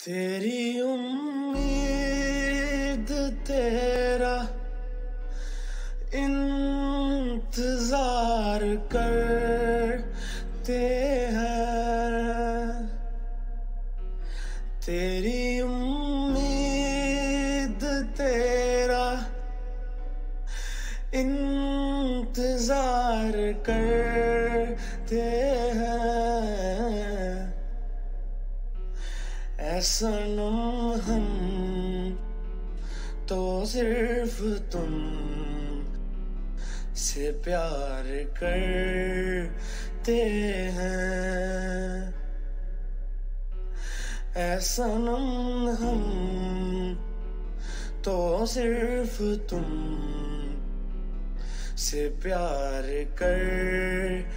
तेरी उम्मीद तेरा इंतज़ार करते हैं। तेरी उम्मीद तेरा इंतज़ार करते ऐसा हम तो सिर्फ़ तुम से प्यार करते हैं। ऐसा नम हम तो सिर्फ़ तुम से प्यार करते हैं